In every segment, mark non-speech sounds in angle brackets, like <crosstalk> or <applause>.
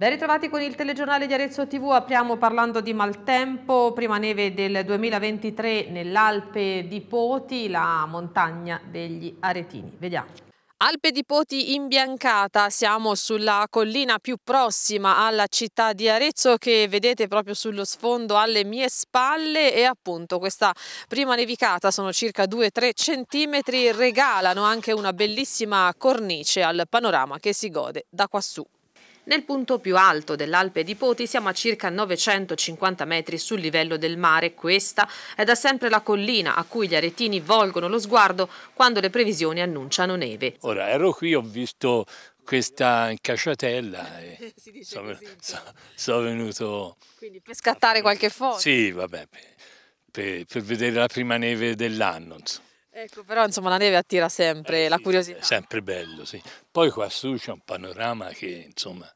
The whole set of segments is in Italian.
Ben ritrovati con il telegiornale di Arezzo TV, apriamo parlando di maltempo, prima neve del 2023 nell'Alpe di Poti, la montagna degli Aretini. Vediamo. Alpe di Poti imbiancata, siamo sulla collina più prossima alla città di Arezzo che vedete proprio sullo sfondo alle mie spalle e appunto questa prima nevicata sono circa 2-3 centimetri, regalano anche una bellissima cornice al panorama che si gode da quassù. Nel punto più alto dell'Alpe di Poti siamo a circa 950 metri sul livello del mare. Questa è da sempre la collina a cui gli aretini volgono lo sguardo quando le previsioni annunciano neve. Ora ero qui, ho visto questa cacciatella e <laughs> sono, sono, venuto... Quindi per scattare qualche foto? Sì, vabbè, per, per vedere la prima neve dell'anno. Ecco, però insomma la neve attira sempre eh, la curiosità. È sempre bello, sì. Poi qua su c'è un panorama che insomma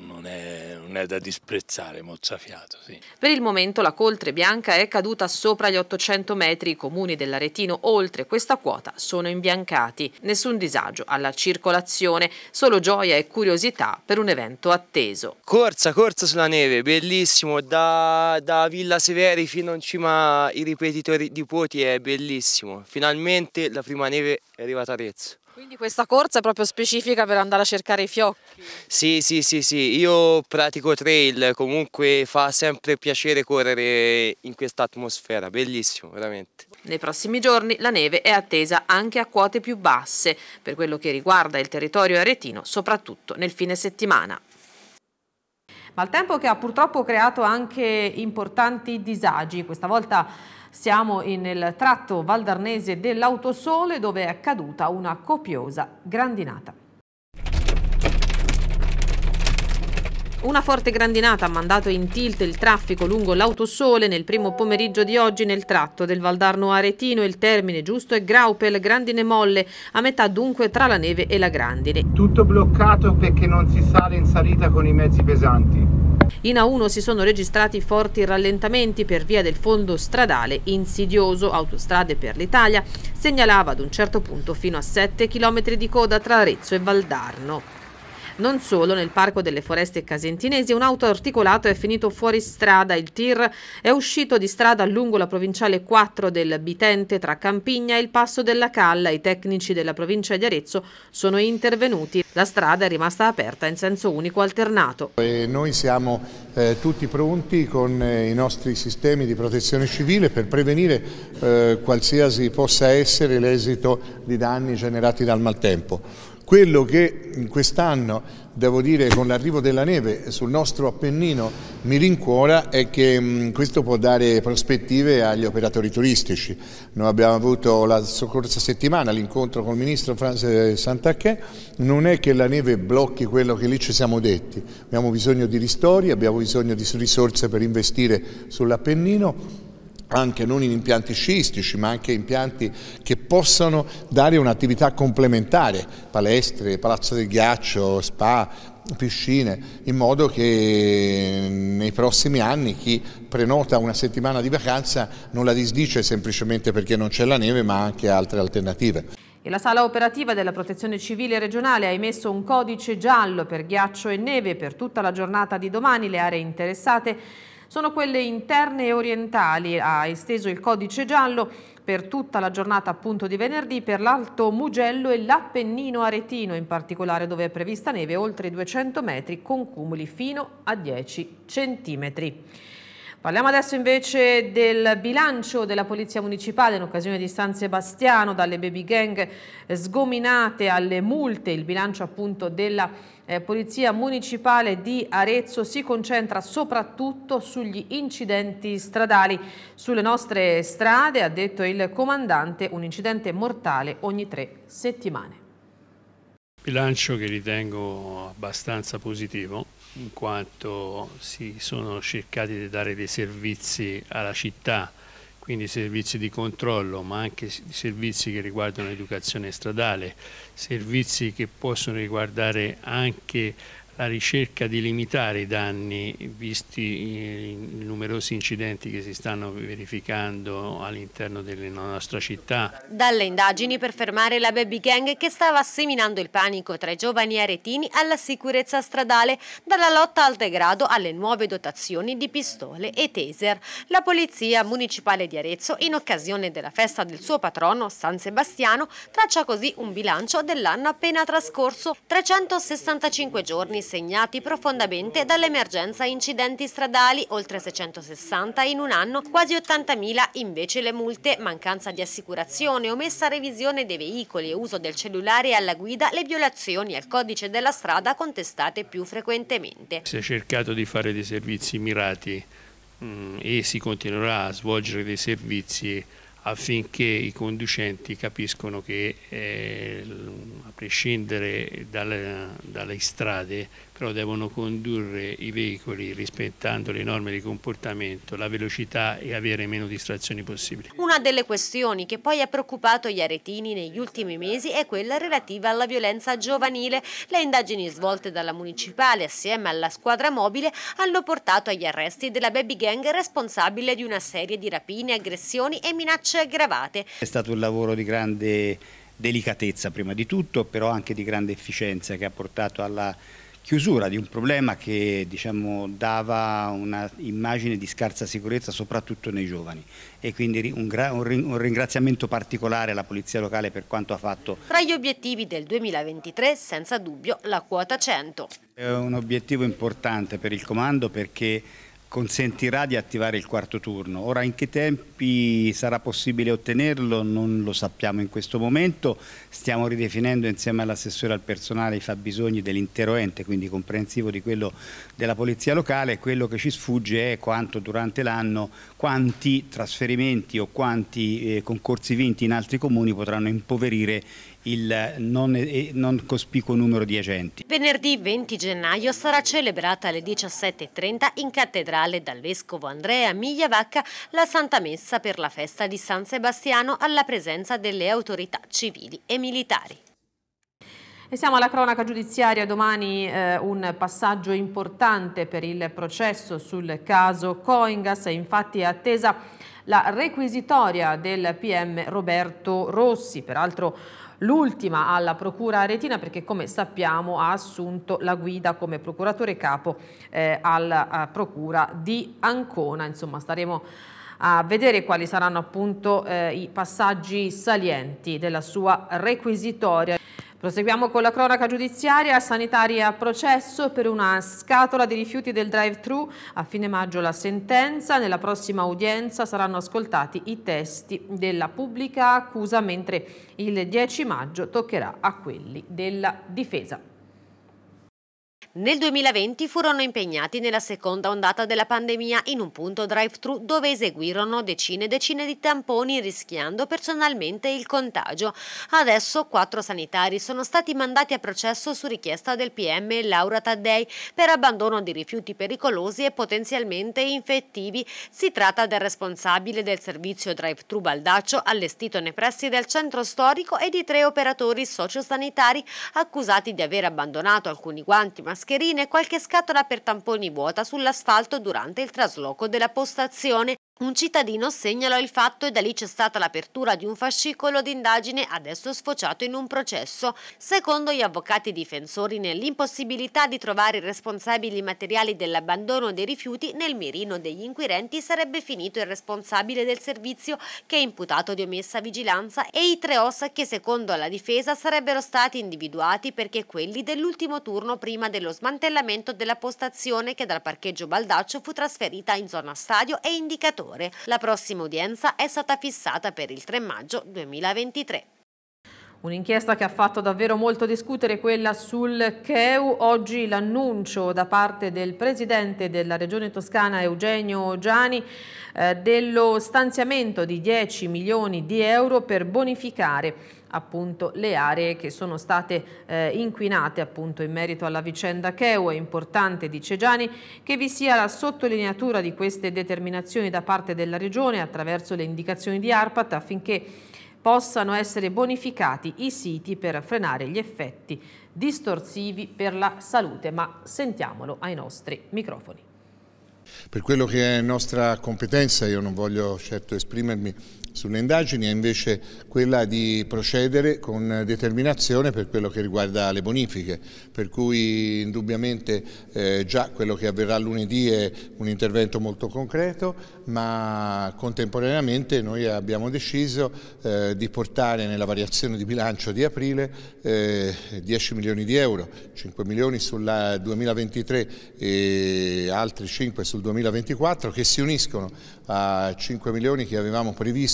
non è, non è, da disprezzare, mozzafiato. Sì. Per il momento la coltre bianca è caduta sopra gli 800 metri, i comuni dell'Aretino oltre questa quota sono imbiancati. Nessun disagio alla circolazione, solo gioia e curiosità per un evento atteso. Corsa, corsa sulla neve, bellissimo, da, da Villa Severi fino in cima ai ripetitori di Poti è bellissimo. Finalmente la prima neve è arrivata a Arezzo. Quindi questa corsa è proprio specifica per andare a cercare i fiocchi? Sì, sì, sì, sì, io pratico trail, comunque fa sempre piacere correre in questa atmosfera, bellissimo, veramente. Nei prossimi giorni la neve è attesa anche a quote più basse, per quello che riguarda il territorio aretino, soprattutto nel fine settimana. Maltempo che ha purtroppo creato anche importanti disagi, questa volta siamo nel tratto valdarnese dell'Autosole dove è caduta una copiosa grandinata. Una forte grandinata ha mandato in tilt il traffico lungo l'autosole nel primo pomeriggio di oggi nel tratto del Valdarno Aretino. Il termine giusto è Graupel, Grandine Molle, a metà dunque tra la neve e la Grandine. Tutto bloccato perché non si sale in salita con i mezzi pesanti. In A1 si sono registrati forti rallentamenti per via del fondo stradale insidioso. Autostrade per l'Italia segnalava ad un certo punto fino a 7 km di coda tra Arezzo e Valdarno. Non solo, nel Parco delle Foreste Casentinesi un auto articolato è finito fuori strada. Il tir è uscito di strada lungo la provinciale 4 del Bitente tra Campigna e il Passo della Calla. I tecnici della provincia di Arezzo sono intervenuti. La strada è rimasta aperta in senso unico alternato. E noi siamo eh, tutti pronti con eh, i nostri sistemi di protezione civile per prevenire eh, qualsiasi possa essere l'esito di danni generati dal maltempo. Quello che quest'anno, devo dire, con l'arrivo della neve sul nostro Appennino mi rincuora è che mh, questo può dare prospettive agli operatori turistici. Noi abbiamo avuto la scorsa settimana l'incontro con il ministro Franz Santacchè, non è che la neve blocchi quello che lì ci siamo detti, abbiamo bisogno di ristori, abbiamo bisogno di risorse per investire sull'Appennino anche non in impianti sciistici ma anche impianti che possano dare un'attività complementare, palestre, palazzo del ghiaccio, spa, piscine, in modo che nei prossimi anni chi prenota una settimana di vacanza non la disdice semplicemente perché non c'è la neve ma anche altre alternative. E la sala operativa della protezione civile regionale ha emesso un codice giallo per ghiaccio e neve per tutta la giornata di domani. Le aree interessate sono quelle interne e orientali. Ha esteso il codice giallo per tutta la giornata appunto di venerdì per l'Alto Mugello e l'Appennino Aretino, in particolare dove è prevista neve oltre i 200 metri con cumuli fino a 10 centimetri. Parliamo adesso invece del bilancio della Polizia Municipale in occasione di San Sebastiano, dalle baby gang sgominate alle multe, il bilancio appunto della eh, Polizia Municipale di Arezzo si concentra soprattutto sugli incidenti stradali. Sulle nostre strade, ha detto il comandante, un incidente mortale ogni tre settimane. Bilancio che ritengo abbastanza positivo in quanto si sono cercati di dare dei servizi alla città, quindi servizi di controllo, ma anche servizi che riguardano l'educazione stradale, servizi che possono riguardare anche la ricerca di limitare i danni visti i numerosi incidenti che si stanno verificando all'interno della nostra città. Dalle indagini per fermare la baby gang che stava seminando il panico tra i giovani aretini alla sicurezza stradale, dalla lotta al degrado alle nuove dotazioni di pistole e taser. La Polizia Municipale di Arezzo, in occasione della festa del suo patrono San Sebastiano, traccia così un bilancio dell'anno appena trascorso, 365 giorni segnati profondamente dall'emergenza incidenti stradali, oltre 660 in un anno, quasi 80.000 invece le multe, mancanza di assicurazione, omessa revisione dei veicoli e uso del cellulare alla guida, le violazioni al codice della strada contestate più frequentemente. Si è cercato di fare dei servizi mirati mh, mm, e si continuerà a svolgere dei servizi affinché i conducenti capiscono che eh, a prescindere dalle, dalle, strade però devono condurre i veicoli rispettando le norme di comportamento, la velocità e avere meno distrazioni possibili. Una delle questioni che poi ha preoccupato gli aretini negli ultimi mesi è quella relativa alla violenza giovanile. Le indagini svolte dalla municipale assieme alla squadra mobile hanno portato agli arresti della baby gang responsabile di una serie di rapine, aggressioni e minacce aggravate. È stato un lavoro di grande delicatezza prima di tutto, però anche di grande efficienza che ha portato alla chiusura di un problema che diciamo, dava un'immagine di scarsa sicurezza soprattutto nei giovani e quindi un, un, ringraziamento particolare alla Polizia Locale per quanto ha fatto. Tra gli obiettivi del 2023 senza dubbio la quota 100. È un obiettivo importante per il comando perché consentirà di attivare il quarto turno. Ora in che tempi sarà possibile ottenerlo non lo sappiamo in questo momento, stiamo ridefinendo insieme all'assessore al personale i fabbisogni dell'intero ente, quindi comprensivo di quello della polizia locale, quello che ci sfugge è quanto durante l'anno, quanti trasferimenti o quanti eh, concorsi vinti in altri comuni potranno impoverire il non, non, cospicuo numero di agenti. Venerdì 20 gennaio sarà celebrata alle 17.30 in cattedrale dal Vescovo Andrea Migliavacca la Santa Messa per la festa di San Sebastiano alla presenza delle autorità civili e militari. E siamo alla cronaca giudiziaria, domani eh, un passaggio importante per il processo sul caso Coingas, infatti è attesa la requisitoria del PM Roberto Rossi, peraltro l'ultima alla Procura Aretina perché come sappiamo ha assunto la guida come procuratore capo eh, alla Procura di Ancona. Insomma staremo a vedere quali saranno appunto eh, i passaggi salienti della sua requisitoria. Proseguiamo con la cronaca giudiziaria, sanitaria a processo per una scatola di rifiuti del drive-thru. A fine maggio la sentenza, nella prossima udienza saranno ascoltati i testi della pubblica accusa, mentre il 10 maggio toccherà a quelli della difesa. Nel 2020 furono impegnati nella seconda ondata della pandemia in un punto drive-thru dove eseguirono decine e decine di tamponi rischiando personalmente il contagio. Adesso quattro sanitari sono stati mandati a processo su richiesta del PM Laura Taddei per abbandono di rifiuti pericolosi e potenzialmente infettivi. Si tratta del responsabile del servizio drive-thru Baldaccio allestito nei pressi del centro storico e di tre operatori sociosanitari accusati di aver abbandonato alcuni guanti mascherine mascherine e qualche scatola per tamponi vuota sull'asfalto durante il trasloco della postazione. Un cittadino segnalò il fatto e da lì c'è stata l'apertura di un fascicolo d'indagine adesso sfociato in un processo. Secondo gli avvocati difensori nell'impossibilità di trovare i responsabili materiali dell'abbandono dei rifiuti nel mirino degli inquirenti sarebbe finito il responsabile del servizio che è imputato di omessa vigilanza e i tre OS che secondo la difesa sarebbero stati individuati perché quelli dell'ultimo turno prima dello smantellamento della postazione che dal parcheggio Baldaccio fu trasferita in zona stadio e indicatore ore. La prossima udienza è stata fissata per il 3 maggio 2023. Un'inchiesta che ha fatto davvero molto discutere quella sul CHEU. Oggi l'annuncio da parte del Presidente della Regione Toscana Eugenio Giani eh, dello stanziamento di 10 milioni di euro per bonificare appunto le aree che sono state eh, inquinate appunto in merito alla vicenda Cheu. È importante, dice Gianni, che vi sia la sottolineatura di queste determinazioni da parte della Regione attraverso le indicazioni di ARPAT affinché possano essere bonificati i siti per frenare gli effetti distorsivi per la salute, ma sentiamolo ai nostri microfoni. Per quello che è nostra competenza, io non voglio certo esprimermi sulle indagini è invece quella di procedere con determinazione per quello che riguarda le bonifiche, per cui indubbiamente eh, già quello che avverrà lunedì è un intervento molto concreto, ma contemporaneamente noi abbiamo deciso eh, di portare nella variazione di bilancio di aprile eh, 10 milioni di euro, 5 milioni sul 2023 e altri 5 sul 2024 che si uniscono a 5 milioni che avevamo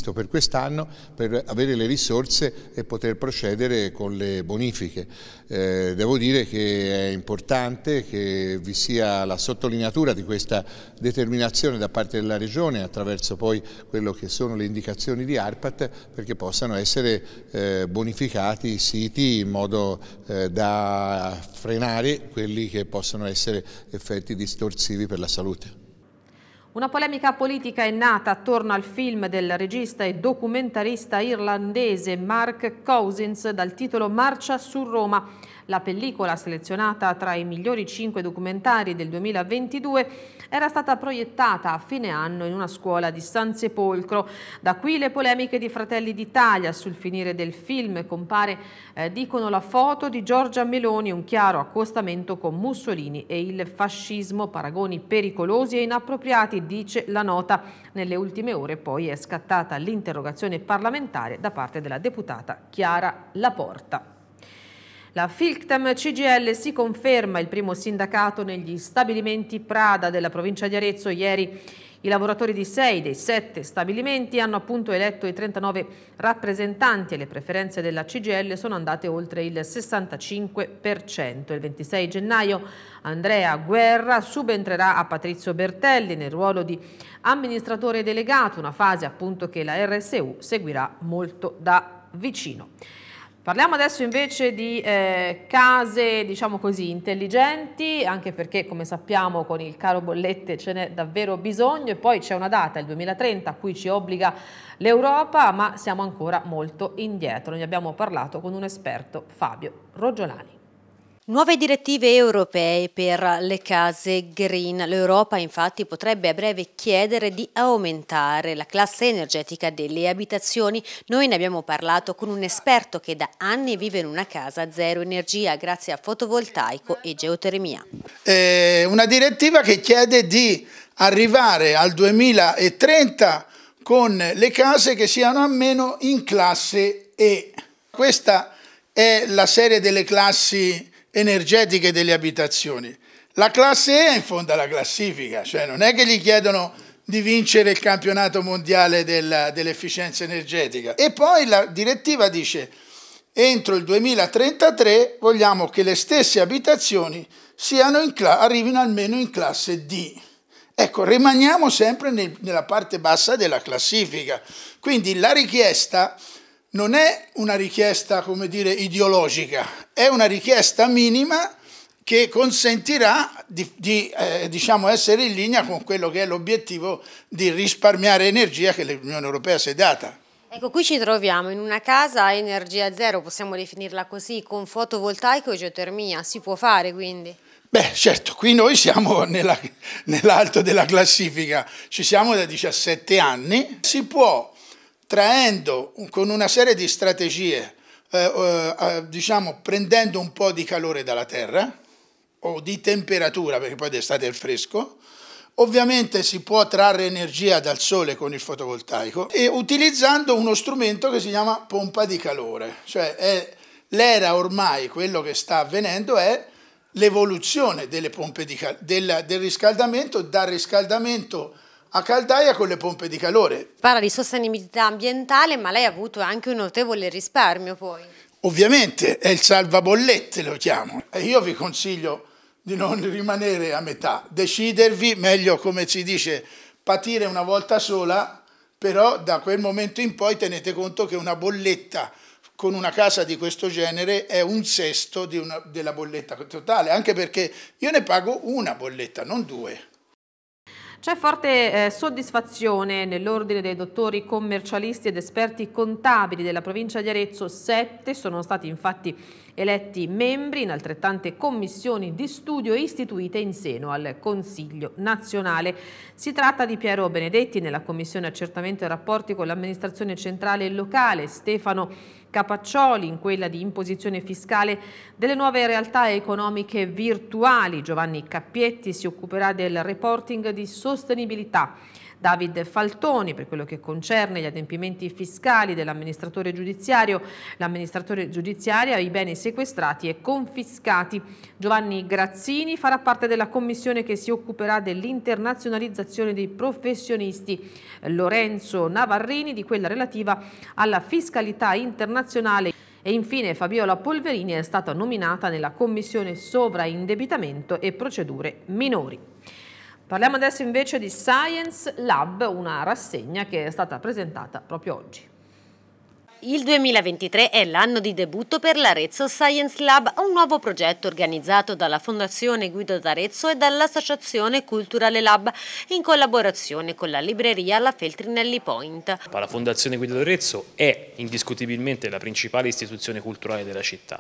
previsto per quest'anno per avere le risorse e poter procedere con le bonifiche. Eh, devo dire che è importante che vi sia la sottolineatura di questa determinazione da parte della Regione attraverso poi quello che sono le indicazioni di ARPAT perché possano essere eh, bonificati i siti in modo eh, da frenare quelli che possono essere effetti distorsivi per la salute. Una polemica politica è nata attorno al film del regista e documentarista irlandese Mark Cousins dal titolo Marcia su Roma. La pellicola, selezionata tra i migliori cinque documentari del 2022, era stata proiettata a fine anno in una scuola di San Sepolcro. Da qui le polemiche di Fratelli d'Italia. Sul finire del film compare, eh, dicono, la foto di Giorgia Meloni, un chiaro accostamento con Mussolini e il fascismo, paragoni pericolosi e inappropriati, dice la nota. Nelle ultime ore poi è scattata l'interrogazione parlamentare da parte della deputata Chiara Laporta. La Filctam CGL si conferma il primo sindacato negli stabilimenti Prada della provincia di Arezzo. Ieri i lavoratori di sei dei sette stabilimenti hanno appunto eletto i 39 rappresentanti e le preferenze della CGL sono andate oltre il 65%. Il 26 gennaio Andrea Guerra subentrerà a Patrizio Bertelli nel ruolo di amministratore delegato, una fase appunto che la RSU seguirà molto da vicino. Parliamo adesso invece di eh, case, diciamo così, intelligenti, anche perché come sappiamo con il caro bollette ce n'è davvero bisogno e poi c'è una data, il 2030, a cui ci obbliga l'Europa, ma siamo ancora molto indietro. Ne abbiamo parlato con un esperto, Fabio Rogionani. Nuove direttive europee per le case green. L'Europa infatti potrebbe a breve chiedere di aumentare la classe energetica delle abitazioni. Noi ne abbiamo parlato con un esperto che da anni vive in una casa a zero energia grazie a fotovoltaico e geotermia. È una direttiva che chiede di arrivare al 2030 con le case che siano almeno in classe E. Questa è la serie delle classi energetiche delle abitazioni. La classe E è in fondo alla classifica, cioè non è che gli chiedono di vincere il campionato mondiale dell'efficienza energetica. E poi la direttiva dice entro il 2033 vogliamo che le stesse abitazioni arrivino almeno in classe D. Ecco, rimaniamo sempre nel, nella parte bassa della classifica. Quindi la richiesta non è una richiesta, come dire, ideologica, è una richiesta minima che consentirà di, di eh, diciamo essere in linea con quello che è l'obiettivo di risparmiare energia che l'Unione Europea si è data. Ecco, qui ci troviamo in una casa a energia zero, possiamo definirla così, con fotovoltaico e geotermia, si può fare quindi? Beh, certo, qui noi siamo nell'alto della classifica, ci siamo da 17 anni, si può traendo con una serie di strategie, eh, eh, diciamo prendendo un po' di calore dalla terra o di temperatura, perché poi d'estate è il fresco, ovviamente si può trarre energia dal sole con il fotovoltaico e utilizzando uno strumento che si chiama pompa di calore, cioè l'era ormai, quello che sta avvenendo è l'evoluzione delle pompe di, del, del riscaldamento, dal riscaldamento a caldaia con le pompe di calore. Parla di sostenibilità ambientale, ma lei ha avuto anche un notevole risparmio poi. Ovviamente è il salvabollette, lo chiamo. E io vi consiglio di non rimanere a metà, decidervi, meglio come si dice, patire una volta sola, però da quel momento in poi tenete conto che una bolletta con una casa di questo genere è un sesto una, della bolletta totale, anche perché io ne pago una bolletta, non due. C'è forte eh, soddisfazione nell'ordine dei dottori commercialisti ed esperti contabili della provincia di Arezzo. Sette sono stati infatti eletti membri in altrettante commissioni di studio istituite in seno al Consiglio nazionale. Si tratta di Piero Benedetti nella commissione accertamento e rapporti con l'amministrazione centrale e locale, Stefano Capaccioli in quella di imposizione fiscale delle nuove realtà economiche virtuali. Giovanni Cappietti si occuperà del reporting di sostenibilità. David Faltoni per quello che concerne gli adempimenti fiscali dell'amministratore giudiziario, l'amministratore giudiziario i beni sequestrati e confiscati. Giovanni Grazzini farà parte della commissione che si occuperà dell'internazionalizzazione dei professionisti. Lorenzo Navarrini di quella relativa alla fiscalità internazionale. E infine Fabiola Polverini è stata nominata nella Commissione Sovraindebitamento e Procedure Minori. Parliamo adesso invece di Science Lab, una rassegna che è stata presentata proprio oggi. Il 2023 è l'anno di debutto per l'Arezzo Science Lab, un nuovo progetto organizzato dalla Fondazione Guido d'Arezzo e dall'Associazione Culturale Lab in collaborazione con la libreria La Feltrinelli Point. La Fondazione Guido d'Arezzo è indiscutibilmente la principale istituzione culturale della città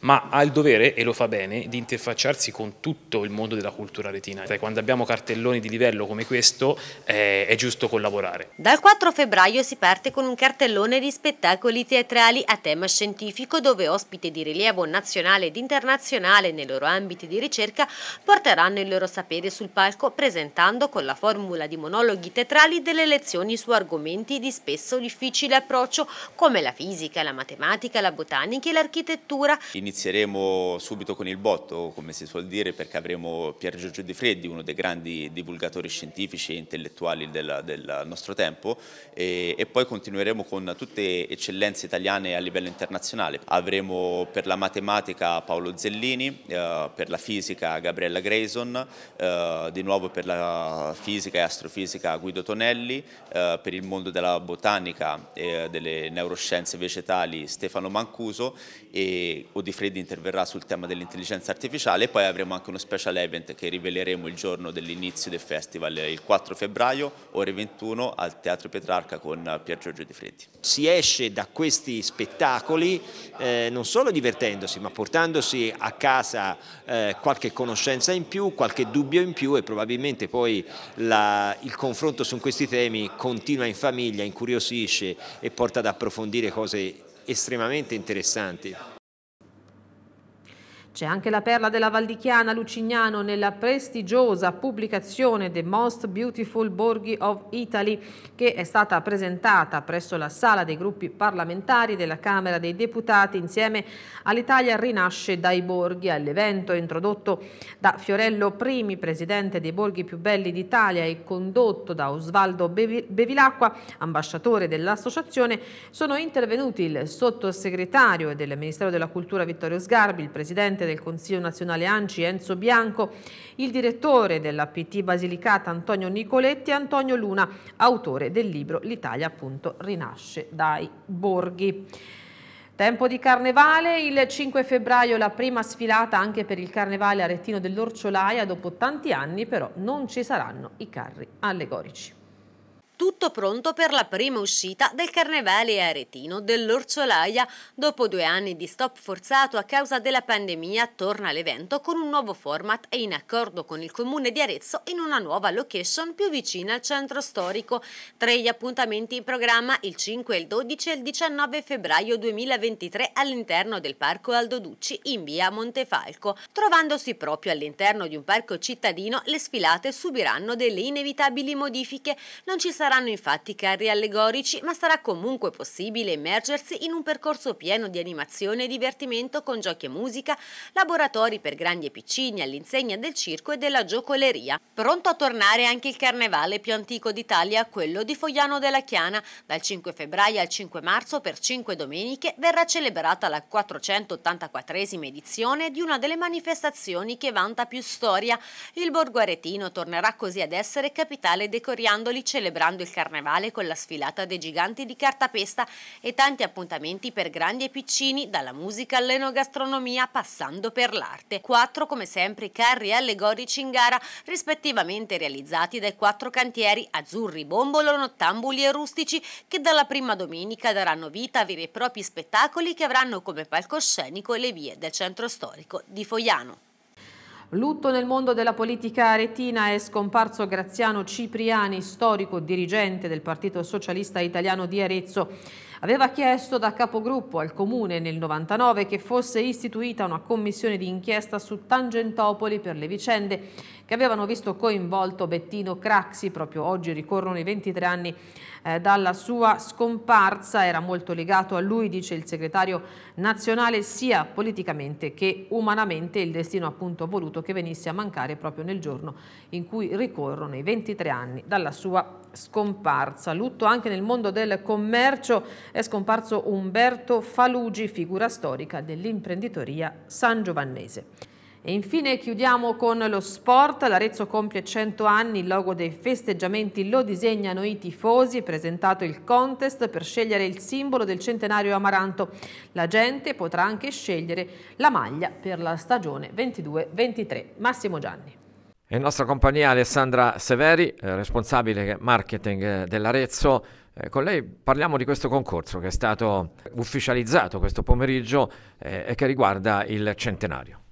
ma ha il dovere, e lo fa bene, di interfacciarsi con tutto il mondo della cultura retina. Quando abbiamo cartelloni di livello come questo eh, è giusto collaborare. Dal 4 febbraio si parte con un cartellone di spettacoli teatrali a tema scientifico dove ospiti di rilievo nazionale ed internazionale nei loro ambiti di ricerca porteranno il loro sapere sul palco presentando con la formula di monologhi teatrali delle lezioni su argomenti di spesso difficile approccio come la fisica, la matematica, la botanica e l'architettura. In inizieremo subito con il botto, come si suol dire, perché avremo Pier Giorgio Di Freddi, uno dei grandi divulgatori scientifici e intellettuali del, del nostro tempo, e, e, poi continueremo con tutte eccellenze italiane a livello internazionale. Avremo per la matematica Paolo Zellini, eh, per la fisica Gabriella Grayson, eh, di nuovo per la fisica e astrofisica Guido Tonelli, eh, per il mondo della botanica e delle neuroscienze vegetali Stefano Mancuso e Odi Freddi interverrà sul tema dell'intelligenza artificiale e poi avremo anche uno special event che riveleremo il giorno dell'inizio del festival, il 4 febbraio, ore 21 al Teatro Petrarca con Pier Giorgio Di Freddi. Si esce da questi spettacoli eh, non solo divertendosi ma portandosi a casa eh, qualche conoscenza in più, qualche dubbio in più e probabilmente poi la, il confronto su questi temi continua in famiglia, incuriosisce e porta ad approfondire cose estremamente interessanti. C'è anche la perla della Valdichiana Lucignano nella prestigiosa pubblicazione The Most Beautiful Borghi of Italy che è stata presentata presso la sala dei gruppi parlamentari della Camera dei Deputati insieme all'Italia rinasce dai borghi. All'evento introdotto da Fiorello Primi, presidente dei borghi più belli d'Italia e condotto da Osvaldo Bevilacqua, ambasciatore dell'associazione, sono intervenuti il sottosegretario del Ministero della Cultura Vittorio Sgarbi, il presidente del Consiglio nazionale ANCI Enzo Bianco, il direttore della PT Basilicata Antonio Nicoletti e Antonio Luna, autore del libro L'Italia appunto rinasce dai borghi. Tempo di carnevale, il 5 febbraio la prima sfilata anche per il carnevale aretino dell'Orciolaia, dopo tanti anni però non ci saranno i carri allegorici tutto pronto per la prima uscita del Carnevale Aretino dell'Orciolaia. Dopo due anni di stop forzato a causa della pandemia, torna l'evento con un nuovo format e in accordo con il comune di Arezzo in una nuova location più vicina al centro storico. Tre gli appuntamenti in programma il 5, il 12 e il 19 febbraio 2023 all'interno del Parco Aldo Ducci in via Montefalco. Trovandosi proprio all'interno di un parco cittadino, le sfilate subiranno delle inevitabili modifiche. Non ci sarà saranno infatti carri allegorici, ma sarà comunque possibile immergersi in un percorso pieno di animazione e divertimento con giochi e musica, laboratori per grandi e piccini all'insegna del circo e della giocoleria. Pronto a tornare anche il carnevale più antico d'Italia, quello di Fogliano della Chiana. Dal 5 febbraio al 5 marzo per 5 domeniche verrà celebrata la 484esima edizione di una delle manifestazioni che vanta più storia. Il Borgo Aretino tornerà così ad essere capitale dei coriandoli celebrando celebrando il carnevale con la sfilata dei giganti di cartapesta e tanti appuntamenti per grandi e piccini, dalla musica all'enogastronomia passando per l'arte. Quattro come sempre i carri allegorici in gara, rispettivamente realizzati dai quattro cantieri azzurri, bombolo, nottambuli e rustici che dalla prima domenica daranno vita a veri e propri spettacoli che avranno come palcoscenico le vie del centro storico di Foiano. Lutto nel mondo della politica aretina è scomparso Graziano Cipriani, storico dirigente del Partito Socialista Italiano di Arezzo. Aveva chiesto da capogruppo al Comune nel 99 che fosse istituita una commissione di inchiesta su Tangentopoli per le vicende che avevano visto coinvolto Bettino Craxi. Proprio oggi ricorrono i 23 anni eh, dalla sua scomparsa, era molto legato a lui, dice il segretario nazionale, sia politicamente che umanamente. Il destino appunto ha voluto che venisse a mancare proprio nel giorno in cui ricorrono i 23 anni dalla sua scomparsa. Lutto anche nel mondo del commercio è scomparso Umberto Falugi, figura storica dell'imprenditoria sangiovannese. E infine chiudiamo con lo sport. L'Arezzo compie 100 anni, il logo dei festeggiamenti lo disegnano i tifosi, presentato il contest per scegliere il simbolo del centenario Amaranto. La gente potrà anche scegliere la maglia per la stagione 22-23. Massimo Gianni. E in nostra compagnia Alessandra Severi, eh, responsabile marketing eh, dell'Arezzo. Eh, con lei parliamo di questo concorso che è stato ufficializzato questo pomeriggio e che riguarda il centenario.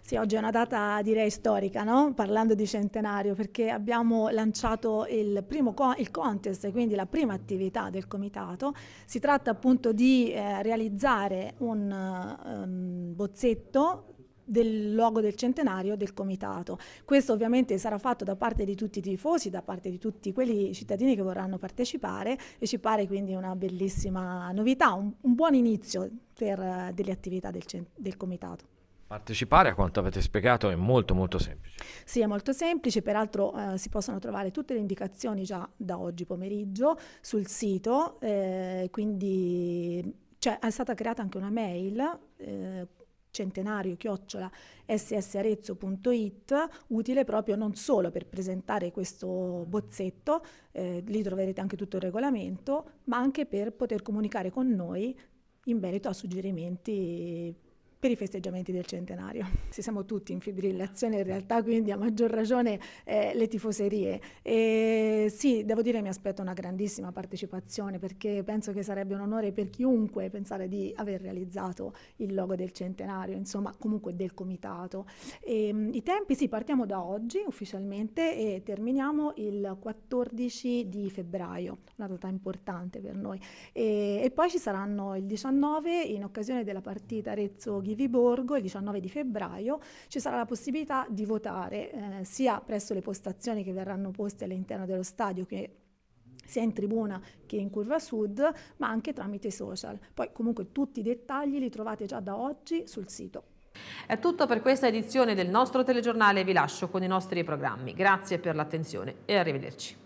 Sì, oggi è una data direi storica, no? parlando di centenario, perché abbiamo lanciato il primo co il contest, quindi la prima attività del comitato. Si tratta appunto di eh, realizzare un um, bozzetto del logo del centenario del comitato. Questo ovviamente sarà fatto da parte di tutti i tifosi, da parte di tutti quelli cittadini che vorranno partecipare e ci pare quindi una bellissima novità, un, un buon inizio per uh, delle attività del, del comitato. Partecipare, a quanto avete spiegato, è molto molto semplice. Sì, è molto semplice, peraltro eh, si possono trovare tutte le indicazioni già da oggi pomeriggio sul sito, eh, quindi cioè, è stata creata anche una mail eh, centenario chiocciola ssarezzo.it utile proprio non solo per presentare questo bozzetto, eh, lì troverete anche tutto il regolamento, ma anche per poter comunicare con noi in merito a suggerimenti per i festeggiamenti del centenario. Ci siamo tutti in fibrillazione in realtà, quindi a maggior ragione eh, le tifoserie. E sì, devo dire mi aspetto una grandissima partecipazione perché penso che sarebbe un onore per chiunque pensare di aver realizzato il logo del centenario, insomma comunque del comitato. E, ehm, I tempi sì, partiamo da oggi ufficialmente e terminiamo il 14 di febbraio, una data importante per noi. E, e poi ci saranno il 19 in occasione della partita Arezzo Ghiviborgo il 19 di febbraio ci sarà la possibilità di votare eh, sia presso le postazioni che verranno poste all'interno dello stadio che sia in tribuna che in curva sud, ma anche tramite social. Poi comunque tutti i dettagli li trovate già da oggi sul sito. È tutto per questa edizione del nostro telegiornale, vi lascio con i nostri programmi. Grazie per l'attenzione e arrivederci.